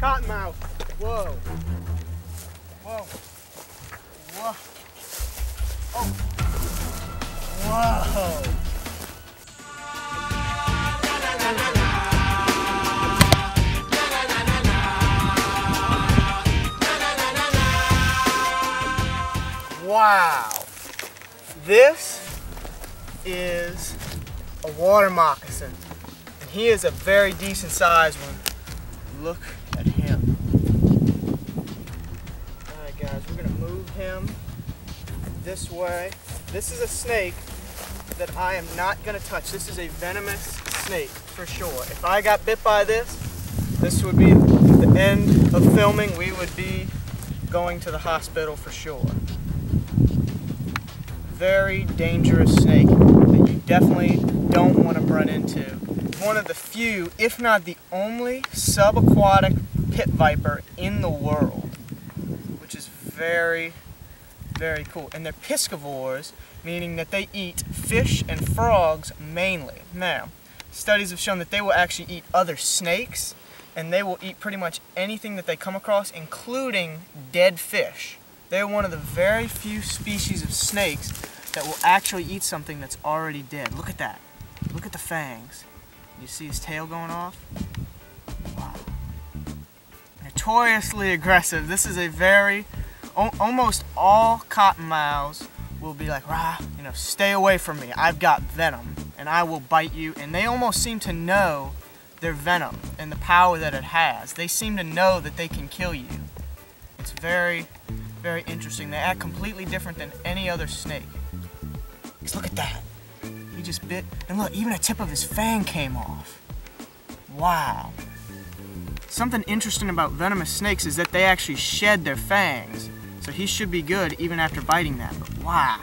Cottonmouth. Whoa. Whoa. Whoa. Oh. Whoa. Wow. This is a water moccasin. And he is a very decent sized one. Look at him. Gonna move him this way. This is a snake that I am not gonna touch. This is a venomous snake for sure. If I got bit by this, this would be the end of filming. We would be going to the hospital for sure. Very dangerous snake that you definitely don't want to run into. One of the few, if not the only, subaquatic pit viper in the world, very, very cool. And they're piscivores, meaning that they eat fish and frogs mainly. Now, studies have shown that they will actually eat other snakes, and they will eat pretty much anything that they come across, including dead fish. They're one of the very few species of snakes that will actually eat something that's already dead. Look at that. Look at the fangs. You see his tail going off? Wow. Notoriously aggressive. This is a very, almost all cottonmouths will be like, rah, you know, stay away from me. I've got venom and I will bite you. And they almost seem to know their venom and the power that it has. They seem to know that they can kill you. It's very, very interesting. They act completely different than any other snake. Because look at that. He just bit, and look, even a tip of his fang came off. Wow. Something interesting about venomous snakes is that they actually shed their fangs. So he should be good even after biting them. But wow.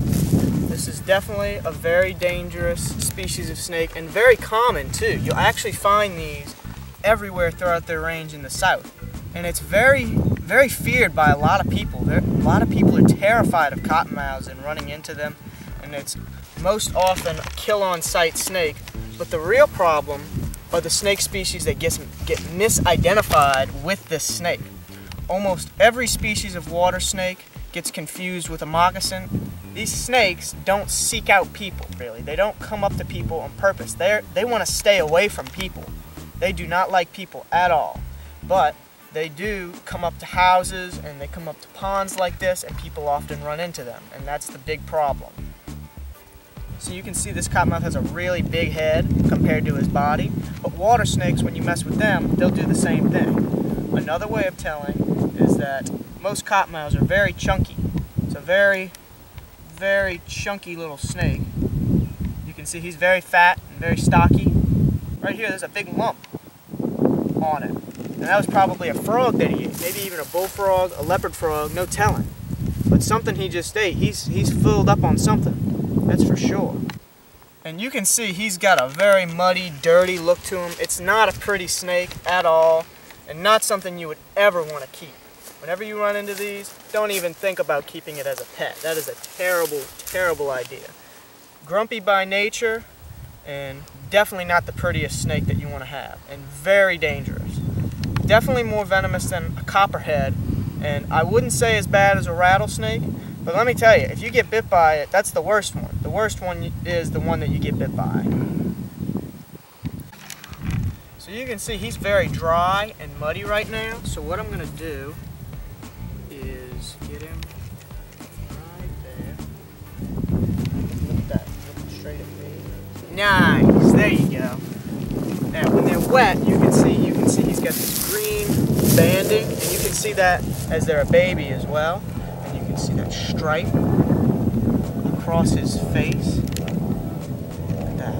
This is definitely a very dangerous species of snake and very common too. You'll actually find these everywhere throughout their range in the south. And it's very, very feared by a lot of people. There, a lot of people are terrified of cottonmouths and running into them. And it's most often a kill on sight snake. But the real problem are the snake species that get, get misidentified with this snake. Almost every species of water snake gets confused with a moccasin. These snakes don't seek out people, really. They don't come up to people on purpose. they they want to stay away from people. They do not like people at all. But they do come up to houses and they come up to ponds like this and people often run into them. And that's the big problem. So you can see this cottonmouth has a really big head compared to his body. But water snakes, when you mess with them, they'll do the same thing. Another way of telling is that most cottonmouths are very chunky. It's a very, very chunky little snake. You can see he's very fat and very stocky. Right here, there's a big lump on it. And that was probably a frog that he ate. Maybe even a bullfrog, a leopard frog, no telling. But something he just ate. He's, he's filled up on something. That's for sure. And you can see he's got a very muddy, dirty look to him. It's not a pretty snake at all. And not something you would ever want to keep. Whenever you run into these, don't even think about keeping it as a pet. That is a terrible, terrible idea. Grumpy by nature, and definitely not the prettiest snake that you want to have, and very dangerous. Definitely more venomous than a copperhead, and I wouldn't say as bad as a rattlesnake, but let me tell you, if you get bit by it, that's the worst one. The worst one is the one that you get bit by. So you can see he's very dry and muddy right now, so what I'm going to do Nice, there you go. Now, when they're wet, you can see you can see he's got this green banding, and you can see that as they're a baby as well. And you can see that stripe across his face. Look at that.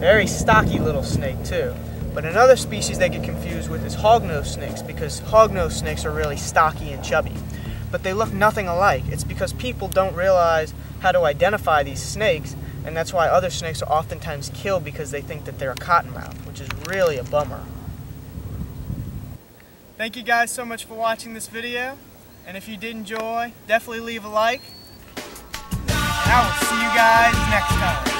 Very stocky little snake too. But another species they get confused with is hognose snakes because hognose snakes are really stocky and chubby. But they look nothing alike. It's because people don't realize how to identify these snakes and that's why other snakes are oftentimes killed because they think that they're a cottonmouth, which is really a bummer. Thank you guys so much for watching this video. And if you did enjoy, definitely leave a like. And I will see you guys next time.